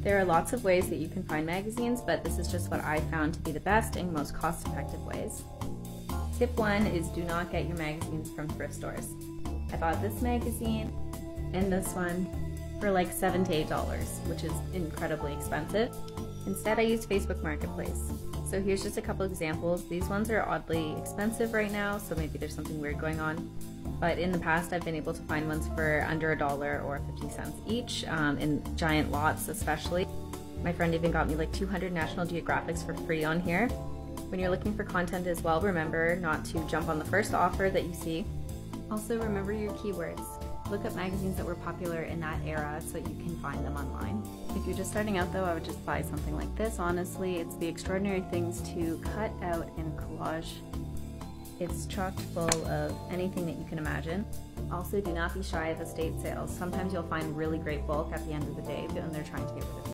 There are lots of ways that you can find magazines, but this is just what I found to be the best and most cost effective ways. Tip one is do not get your magazines from thrift stores. I bought this magazine and this one for like seven to eight dollars, which is incredibly expensive. Instead, I used Facebook Marketplace. So here's just a couple examples. These ones are oddly expensive right now, so maybe there's something weird going on. But in the past, I've been able to find ones for under a dollar or 50 cents each, um, in giant lots especially. My friend even got me like 200 National Geographics for free on here. When you're looking for content as well, remember not to jump on the first offer that you see. Also, remember your keywords. Look up magazines that were popular in that era so you can find them online. If you're just starting out though, I would just buy something like this. Honestly, it's the extraordinary things to cut out and collage. It's chocked full of anything that you can imagine. Also, do not be shy of estate sales. Sometimes you'll find really great bulk at the end of the day when they're trying to get rid of